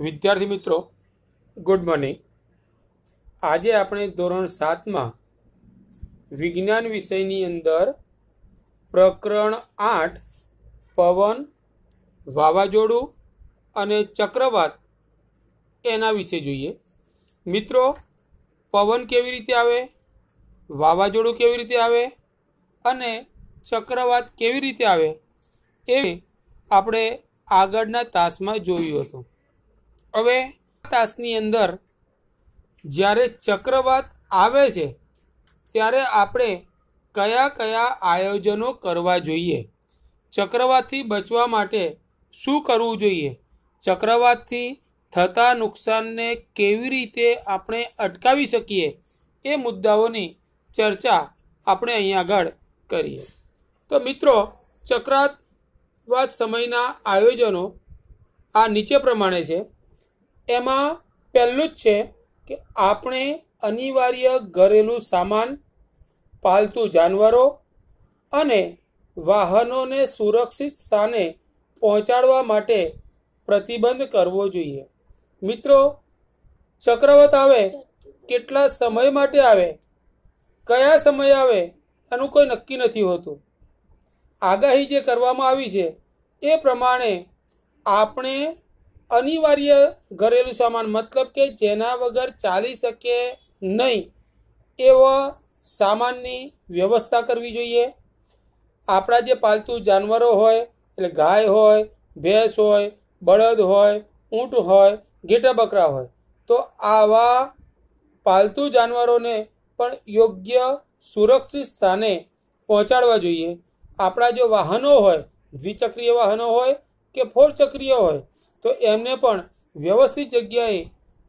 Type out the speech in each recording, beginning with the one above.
વિદ્યાર્થી મિત્રો, good morning. આજે આપણે ધોરણ સાતમાં વિજ્ઞાન વિષયની અંદર પ્રકરણ આઠ, પવન, વાવાઝોડું અને ચક્રવાત એના વિશે જોઈએ. મિત્રો, પવન કેવી રીતે આવે, વાવાઝોડું કેવી રીતે આવે અને ચક્રવાત કેવી રીતે આવે એ આપણે આગળના તાસમાં જોયું હતું. હવે તાસની અંદર જ્યારે ચક્રવાત આવે છે, ત્યારે આપણે કયા કયા આયોજનો કરવા જોઈએ? ચક્રવાતથી બચવા માટે શું કરવું જોઈએ? ચક્રવાતથી થતા નુકસાનને કેવી રીતે આપણે અટકાવી શકીએ? એ મુદ્દાઓની ચર્ચા આપણે અહીં આગળ કરીએ. તો મિત્રો, ચક્રવાત સમયના આયોજનો આ નીચે પ્રમાણે છે. એમાં પહેલું જ છે કે આપણે અનિવાર્ય ઘરેલું સામાન, પાલતુ જાનવરો અને વાહનોને સુરક્ષિત સ્થાને પહોંચાડવા માટે પ્રતિબંધ કરવો જોઈએ. મિત્રો, ચક્રવત આવે, કેટલા સમય માટે આવે, કયા સમય આવે, એનું કોઈ નક્કી નથી હોતું. આગાહી જે કરવામાં આવી છે, એ પ્રમાણે આપણે અનિવાર્ય ઘરેલું સામાન મતલબ કે જેના વગર ચાલી શકે નહીં એવા સામાનની વ્યવસ્થા કરવી જોઈએ. આપણા જે પાલતુ જાનવરો હોય, એટલે ગાય હોય, ભેંસ હોય, બળદ હોય, ઊંટ હોય, ઘેટા બકરા હોય, તો આવા પાલતુ જાનવરોને પણ યોગ્ય સુરક્ષિત સ્થાને પહોંચાડવા જોઈએ. આપણા જો વાહનો હોય, દ્વિચક્રીય વાહનો હોય કે ફોર ચક્રીય હોય તો એમને પણ વ્યવસ્થિત જગ્યાએ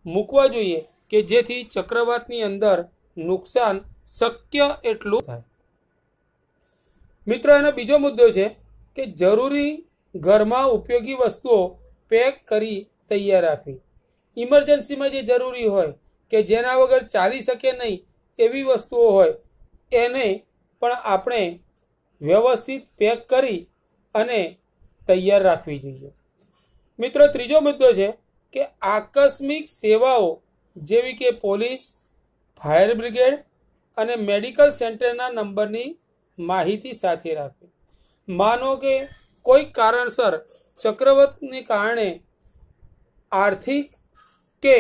મૂકવા જોઈએ કે જેથી ચક્રવાતની અંદર નુકસાન શક્ય એટલું થાય. મિત્રો, એનો બીજો મુદ્દો છે કે જરૂરી ઘરમાં ઉપયોગી વસ્તુઓ પેક કરી તૈયાર રાખવી ઇમરજન્સીમાં જે જરૂરી હોય કે જેના વગર ચાલી શકે નહીં એવી વસ્તુઓ હોય, એને પણ આપણે વ્યવસ્થિત પેક કરી અને તૈયાર રાખવી જોઈએ. મિત્રો, ત્રીજો મુદ્દો છે કે આકસ્મિક સેવાઓ જેવી કે પોલીસ, ફાયર બ્રિગેડ અને મેડિકલ સેન્ટરના નંબરની માહિતી સાથે રાખવી. માનો કે કોઈ કારણસર ચક્રવતને કારણે આર્થિક કે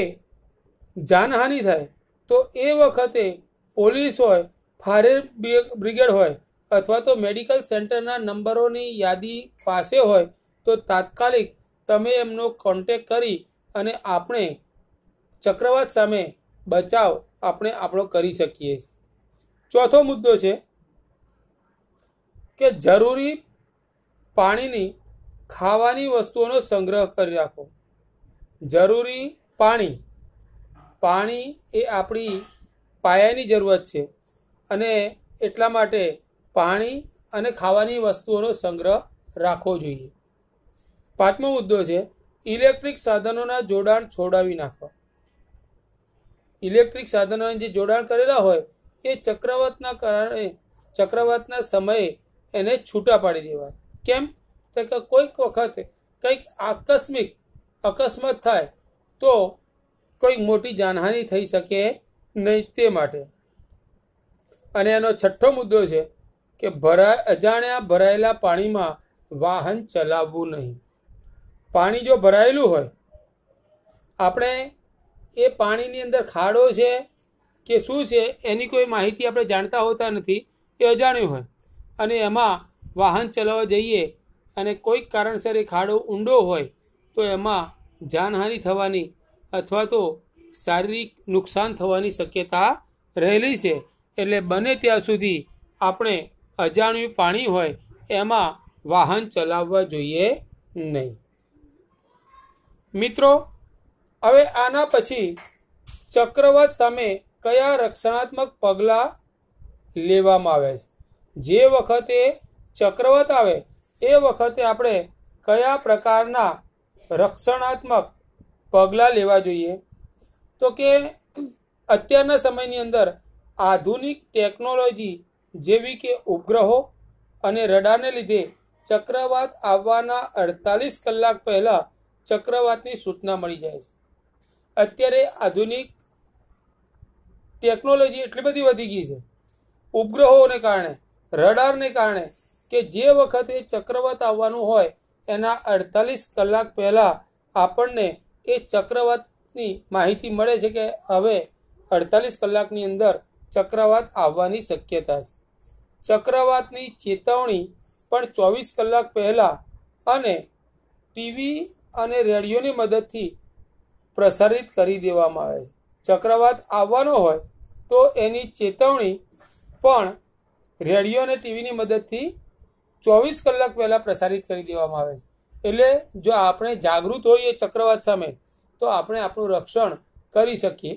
જાનહાનિ થાય, તો એ વખતે પોલીસ હોય, ફાયર બ્રિગેડ હોય અથવા તો મેડિકલ સેન્ટરના નંબરોની યાદી પાસે હોય, તો તાત્કાલિક તમે એમનો કોન્ટેક કરી અને આપણે ચક્રવાત સામે બચાવ આપણે આપણો કરી શકીએ. ચોથો મુદ્દો છે કે જરૂરી પાણીની ખાવાની વસ્તુઓનો સંગ્રહ કરી રાખો જરૂરી પાણી પાણી એ આપણી પાયાની જરૂરત છે અને એટલા માટે પાણી અને ખાવાની વસ્તુઓનો સંગ્રહ રાખવો જોઈએ. પાંચમો મુદ્દો છે, ઇલેક્ટ્રિક સાધનોના જોડાણ છોડાવી નાખવા. ઇલેક્ટ્રિક સાધનોના જે જોડાણ કરેલા હોય, એ ચક્રવાતના કારણે, ચક્રવાતના સમયે એને છૂટા પાડી દેવા કેમ? તો કે કોઈક વખત કંઈક આકસ્મિક, અકસ્માત થાય, તો કોઈ મોટી જાનહાનિ થઈ શકે નહીં તે માટે. અને એનો છઠ્ઠો મુદ્દો છે કે ભરા, અજાણ્યા ભરાયેલા પાણીમાં વાહન ચલાવવું નહીં. પાણી જો ભરાયેલું હોય, આપણે એ પાણીની અંદર ખાડો છે કે શું છે, એની કોઈ માહિતી આપણે જાણતા હોતા નથી, એ અજાણ્યું હોય. અને એમાં વાહન ચલાવવા જઈએ અને કોઈક કારણસર એ ખાડો ઊંડો હોય, તો એમાં જાનહાનિ થવાની અથવા તો શારીરિક નુકસાન થવાની શક્યતા રહેલી છે. એટલે બને ત્યાં સુધી આપણે અજાણ્યું પાણી હોય, એમાં વાહન ચલાવવા જોઈએ નહીં. મિત્રો, હવે આના પછી ચક્રવાત સામે કયા રક્ષણાત્મક પગલાં લેવામાં આવે છે? જે વખતે ચક્રવાત આવે, એ વખતે આપણે કયા પ્રકારના રક્ષણાત્મક પગલાં લેવા જોઈએ? તો કે અત્યારના સમયની અંદર આધુનિક ટેકનોલોજી જેવી કે ઉપગ્રહો અને રડારને લીધે ચક્રવાત આવવાના અડતાલીસ કલાક પહેલાં ચક્રવાતની સૂચના મળી જાય છે. અત્યારે આધુનિક ટેકનોલોજી એટલી બધી વધી ગઈ છે. ઉપગ્રહોને કારણે, રડારને કારણે કે જે વખતે ચક્રવાત આવવાનું હોય, એના અડતાલીસ કલાક પહેલાં આપણને એ ચક્રવાતની માહિતી મળે છે કે હવે અડતાલીસ કલાકની અંદર ચક્રવાત આવવાની શક્યતા છે. ચક્રવાતની ચેતવણી પણ ચોવીસ કલાક પહેલાં અને ટીવી અને રેડિયોની મદદથી પ્રસારિત કરી દેવામાં આવે છે. ચક્રવાત આવવાનો હોય તો એની ચેતવણી પણ રેડિયો અને ટીવીની મદદથી ચોવીસ કલાક પહેલાં પ્રસારિત કરી દેવામાં આવે છે. એટલે જો આપણે જાગૃત હોઈએ ચક્રવાત સામે, તો આપણે આપણું રક્ષણ કરી શકીએ.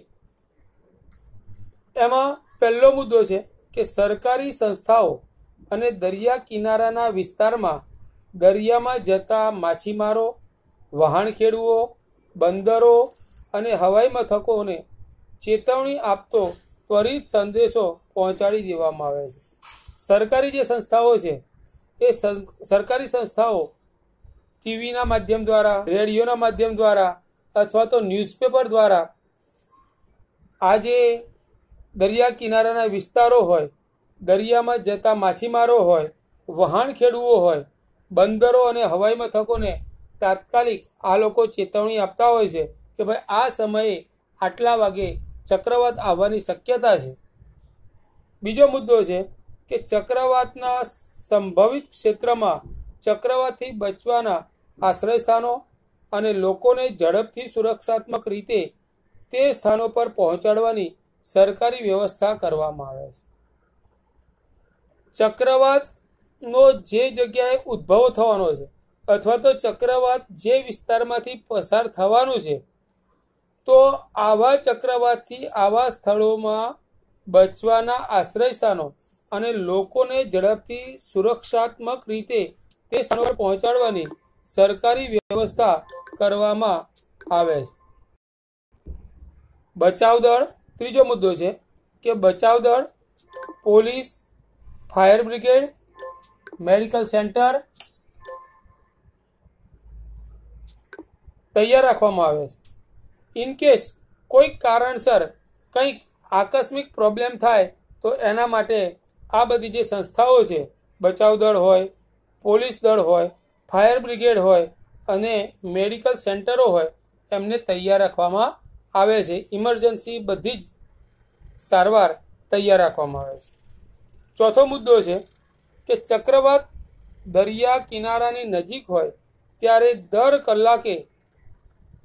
એમાં પહેલો મુદ્દો છે કે સરકારી સંસ્થાઓ અને દરિયા કિનારાના વિસ્તારમાં દરિયામાં જતા માછીમારો વહાણખેડુઓ બંદરો અને હવાઈ મથકોને ચેતવણી આપતો ત્વરિત સંદેશો પહોંચાડી દેવામાં આવે છે. સરકારી જે સંસ્થાઓ છે, એ સરકારી સંસ્થાઓ ટીવીના માધ્યમ દ્વારા, રેડિયોના માધ્યમ દ્વારા અથવા તો ન્યૂઝપેપર દ્વારા આજે દરિયા કિનારાના વિસ્તારો હોય, દરિયામાં જતા માછીમારો હોય, વહાણ ખેડૂઓ હોય, બંદરો અને હવાઈ મથકોને તાત્કાલિક આ લોકો ચેતવણી આપતા હોય છે કે ભાઈ આ સમયે આટલા વાગે ચક્રવાત આવવાની શક્યતા છે. બીજો મુદ્દો છે કે ચક્રવાતના સંભવિત ક્ષેત્રમાં ચક્રવાતથી બચવાના આશ્રયસ્થાનો અને લોકોને ઝડપથી સુરક્ષાત્મક રીતે તે સ્થાનો પર પહોંચાડવાની સરકારી વ્યવસ્થા કરવામાં આવે છે. ચક્રવાતનો જે જગ્યાએ ઉદ્ભવ થવાનો છે અથવા તો ચક્રવાત જે વિસ્તારમાંથી પસાર થવાનું છે, તો આવા ચક્રવાતથી આવા સ્થળોમાં બચવાના આશ્રય સ્થાનો અને લોકોને ઝડપથી સુરક્ષાત્મક રીતે તે સ્થળો પર પહોંચાડવાની સરકારી વ્યવસ્થા કરવામાં આવે છે. બચાવ દળ, ત્રીજો મુદ્દો છે કે બચાવ દળ, police, fire brigade, medical centre તૈયાર રાખવામાં આવે છે. ઇન કેસ કોઈક કારણસર કંઈક આકસ્મિક પ્રોબ્લેમ થાય, તો એના માટે આ બધી જે સંસ્થાઓ છે, બચાવ દળ હોય, પોલીસ દળ હોય, ફાયર બ્રિગેડ હોય અને મેડિકલ સેન્ટરો હોય, એમને તૈયાર રાખવામાં આવે છે. ઇમરજન્સી બધી જ સારવાર તૈયાર રાખવામાં આવે છે. ચોથો મુદ્દો છે કે ચક્રવાત દરિયા કિનારાની નજીક હોય, ત્યારે દર કલાકે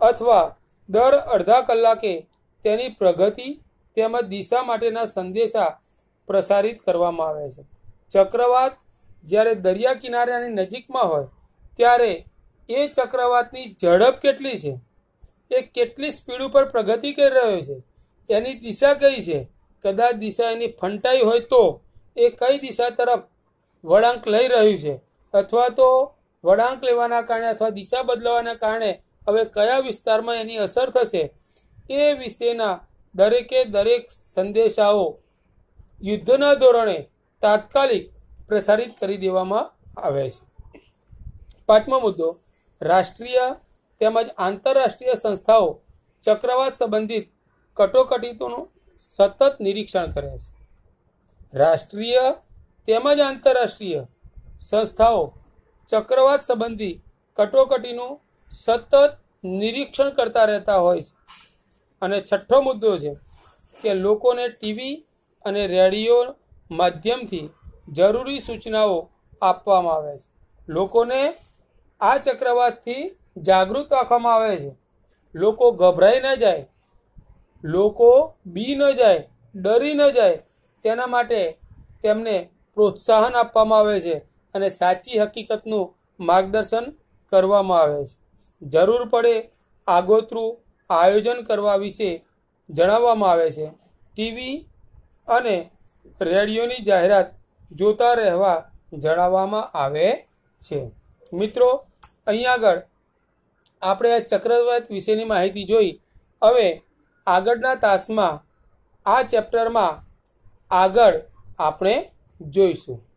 અથવા દર અડધા કલાકે તેની પ્રગતિ તેમજ દિશા માટેના સંદેશા પ્રસારિત કરવામાં આવે છે. ચક્રવાત જ્યારે દરિયા કિનારાની નજીકમાં હોય, ત્યારે એ ચક્રવાતની ઝડપ કેટલી છે? એ કેટલી સ્પીડ ઉપર પ્રગતિ કરી રહ્યો છે? એની દિશા કઈ છે? કદાચ દિશા એની ફંટાઈ હોય તો એ કઈ દિશા તરફ વળાંક લઈ રહ્યું છે? અથવા તો વળાંક લેવાના કારણે અથવા દિશા બદલવાના કારણે હવે કયા વિસ્તારમાં એની અસર થશે એ વિશેના દરેકે દરેક સંદેશાઓ યુદ્ધના ધોરણે તાત્કાલિક પ્રસારિત કરી દેવામાં આવે છે. પાંચમો મુદ્દો, રાષ્ટ્રીય તેમજ આંતરરાષ્ટ્રીય સંસ્થાઓ ચક્રવાત સંબંધિત કટોકટીતોનું સતત નિરીક્ષણ કરે છે. રાષ્ટ્રીય તેમજ આંતરરાષ્ટ્રીય સંસ્થાઓ ચક્રવાત સંબંધી કટોકટીનું સતત નિરીક્ષણ કરતા રહેતા હોય છે. અને છઠ્ઠો મુદ્દો છે કે લોકોને ટીવી અને રેડિયો માધ્યમથી જરૂરી સૂચનાઓ આપવામાં આવે છે. લોકોને આ ચક્રવાતથી જાગૃત રાખવામાં આવે છે. લોકો ગભરાઈ ન જાય. લોકો બી ન જાય, ડરી ન જાય. તેના માટે તેમને પ્રોત્સાહન આપવામાં આવે છે અને સાચી હકીકતનું માર્ગદર્શન કરવામાં આવે છે. જરૂર પડે આગોતરું આયોજન કરવા વિશે જણાવવામાં આવે છે. ટીવી અને રેડિયોની જાહેરાત જોતા રહેવા જણાવવામાં આવે છે. મિત્રો, અહીં આગળ આપણે આ ચક્રવાત વિશેની માહિતી જોઈ. હવે આગળના તાસમાં આ ચેપ્ટરમાં આગળ આપણે જોઈશું.